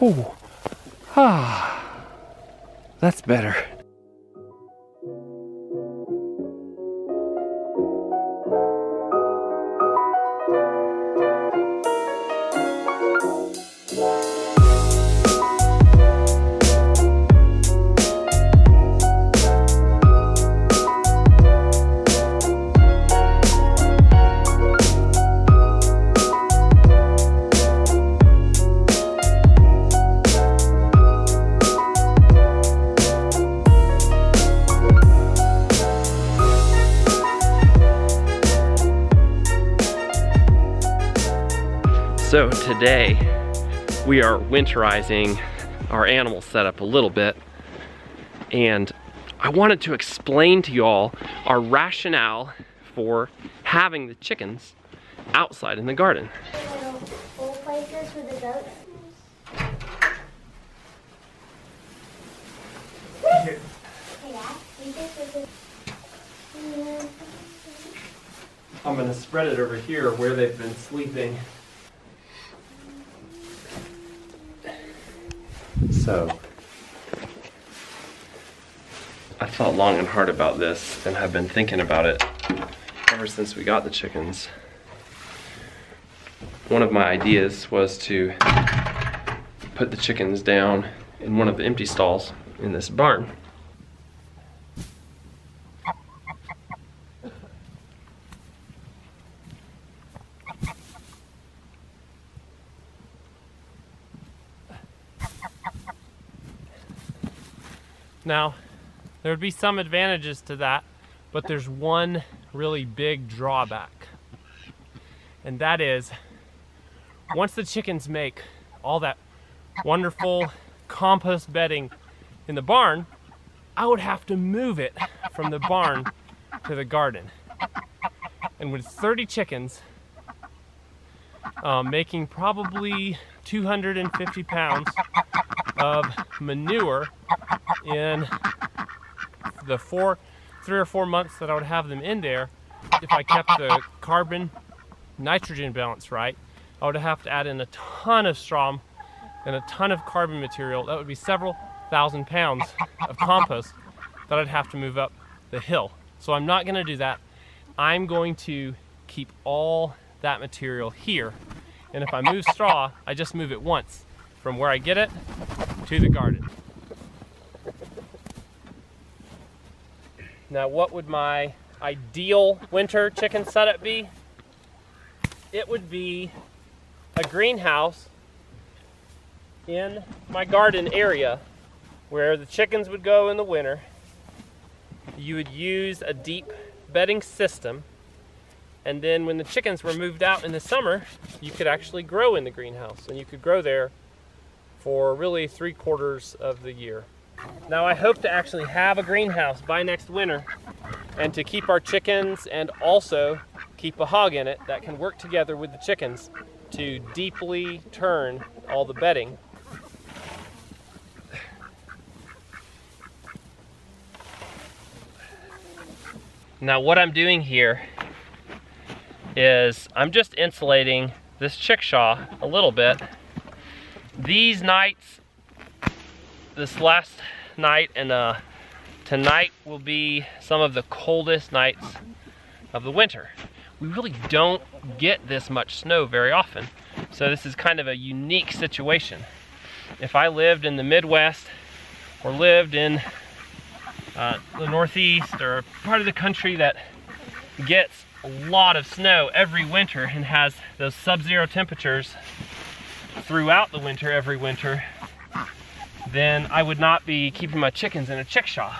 Oh. Ah. That's better. So today we are winterizing our animal setup a little bit and I wanted to explain to y'all our rationale for having the chickens outside in the garden. I'm gonna spread it over here where they've been sleeping. So, I thought long and hard about this and have been thinking about it ever since we got the chickens. One of my ideas was to put the chickens down in one of the empty stalls in this barn. Now, there would be some advantages to that, but there's one really big drawback. And that is once the chickens make all that wonderful compost bedding in the barn, I would have to move it from the barn to the garden. And with 30 chickens, um, making probably 250 pounds of manure in the four, three or four months that I would have them in there, if I kept the carbon nitrogen balance right, I would have to add in a ton of straw and a ton of carbon material. That would be several thousand pounds of compost that I'd have to move up the hill. So I'm not going to do that. I'm going to keep all that material here. And if I move straw, I just move it once from where I get it to the garden. Now, what would my ideal winter chicken setup be? It would be a greenhouse in my garden area where the chickens would go in the winter. You would use a deep bedding system, and then when the chickens were moved out in the summer, you could actually grow in the greenhouse, and you could grow there for really three quarters of the year. Now I hope to actually have a greenhouse by next winter and to keep our chickens and also keep a hog in it that can work together with the chickens to deeply turn all the bedding. Now what I'm doing here is I'm just insulating this chickshaw a little bit. These nights this last night and uh, tonight will be some of the coldest nights of the winter. We really don't get this much snow very often, so this is kind of a unique situation. If I lived in the Midwest or lived in uh, the Northeast or part of the country that gets a lot of snow every winter and has those sub-zero temperatures throughout the winter every winter, then I would not be keeping my chickens in a chickshaw.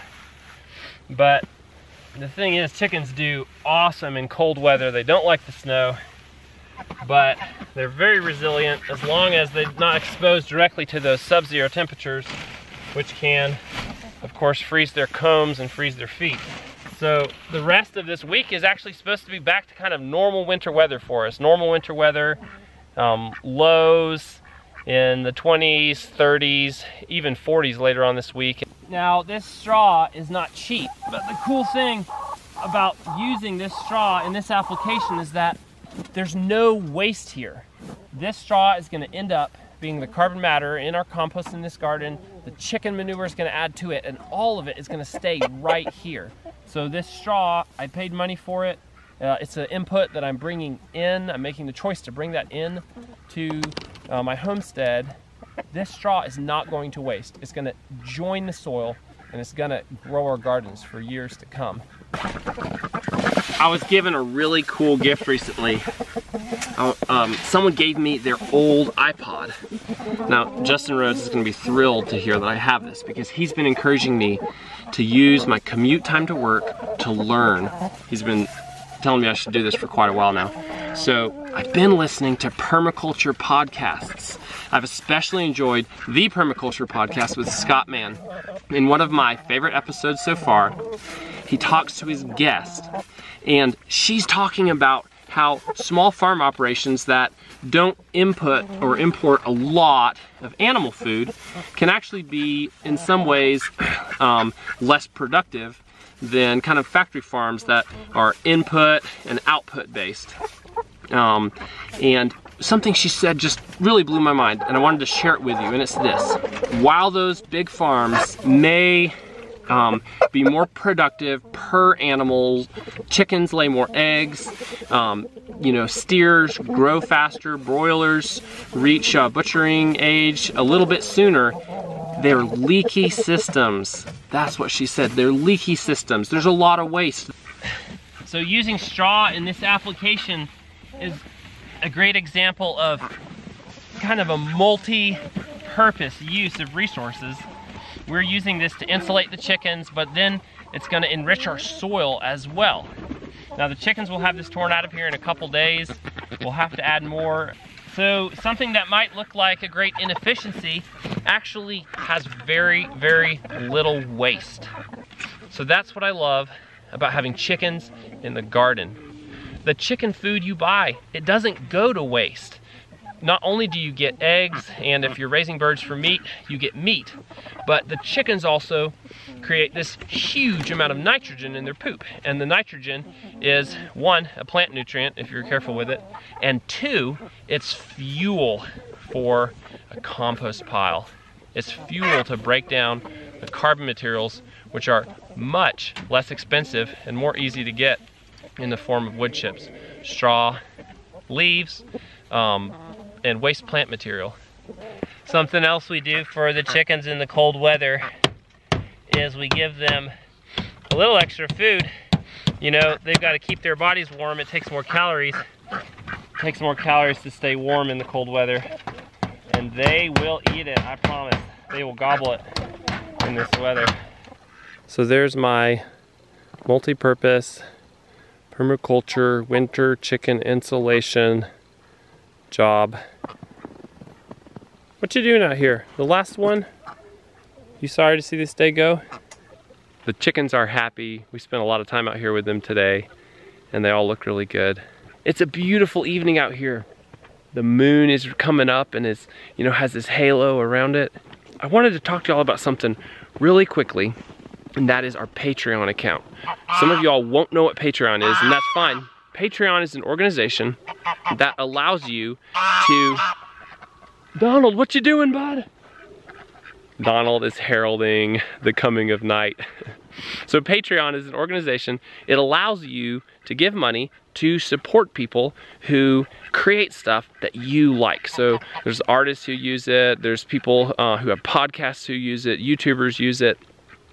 But the thing is, chickens do awesome in cold weather. They don't like the snow, but they're very resilient as long as they're not exposed directly to those sub-zero temperatures, which can, of course, freeze their combs and freeze their feet. So the rest of this week is actually supposed to be back to kind of normal winter weather for us. Normal winter weather, um, lows, in the 20s, 30s, even 40s later on this week. Now this straw is not cheap, but the cool thing about using this straw in this application is that there's no waste here. This straw is gonna end up being the carbon matter in our compost in this garden. The chicken manure is gonna add to it and all of it is gonna stay right here. So this straw, I paid money for it. Uh, it's an input that I'm bringing in. I'm making the choice to bring that in to uh, my homestead. This straw is not going to waste. It's gonna join the soil and it's gonna grow our gardens for years to come. I was given a really cool gift recently. Uh, um, someone gave me their old iPod. Now, Justin Rhodes is gonna be thrilled to hear that I have this because he's been encouraging me to use my commute time to work to learn. He's been telling me I should do this for quite a while now. So I've been listening to permaculture podcasts. I've especially enjoyed the permaculture podcast with Scott Mann. In one of my favorite episodes so far, he talks to his guest and she's talking about how small farm operations that don't input or import a lot of animal food can actually be in some ways um, less productive than kind of factory farms that are input and output based. Um, and something she said just really blew my mind and I wanted to share it with you and it's this. While those big farms may um, be more productive per animal, chickens lay more eggs, um, you know, steers grow faster, broilers reach uh, butchering age a little bit sooner, they're leaky systems. That's what she said, they're leaky systems. There's a lot of waste. So using straw in this application is a great example of kind of a multi-purpose use of resources. We're using this to insulate the chickens, but then it's gonna enrich our soil as well. Now the chickens will have this torn out of here in a couple days. We'll have to add more. So something that might look like a great inefficiency actually has very, very little waste. So that's what I love about having chickens in the garden. The chicken food you buy, it doesn't go to waste. Not only do you get eggs, and if you're raising birds for meat, you get meat, but the chickens also create this huge amount of nitrogen in their poop. And the nitrogen is one, a plant nutrient, if you're careful with it, and two, it's fuel for a compost pile. It's fuel to break down the carbon materials, which are much less expensive and more easy to get in the form of wood chips, straw, leaves, um, and waste plant material. Something else we do for the chickens in the cold weather is we give them a little extra food. You know, they've got to keep their bodies warm. It takes more calories. It takes more calories to stay warm in the cold weather. And they will eat it, I promise. They will gobble it in this weather. So there's my multi-purpose permaculture winter chicken insulation job. What you doing out here? The last one? You sorry to see this day go? The chickens are happy. We spent a lot of time out here with them today and they all look really good. It's a beautiful evening out here. The moon is coming up and is, you know, has this halo around it. I wanted to talk to y'all about something really quickly and that is our Patreon account. Some of y'all won't know what Patreon is, and that's fine. Patreon is an organization that allows you to... Donald, what you doing, bud? Donald is heralding the coming of night. so Patreon is an organization, it allows you to give money to support people who create stuff that you like. So there's artists who use it, there's people uh, who have podcasts who use it, YouTubers use it,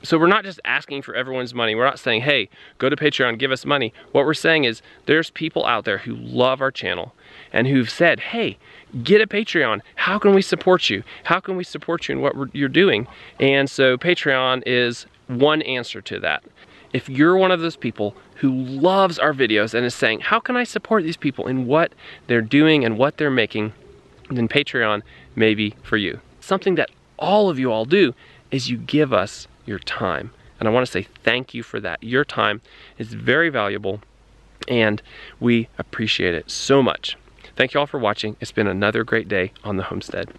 so we're not just asking for everyone's money. We're not saying, hey, go to Patreon, give us money. What we're saying is there's people out there who love our channel and who've said, hey, get a Patreon. How can we support you? How can we support you in what you're doing? And so Patreon is one answer to that. If you're one of those people who loves our videos and is saying, how can I support these people in what they're doing and what they're making, then Patreon may be for you. Something that all of you all do is you give us your time. And I want to say thank you for that. Your time is very valuable and we appreciate it so much. Thank you all for watching. It's been another great day on the homestead.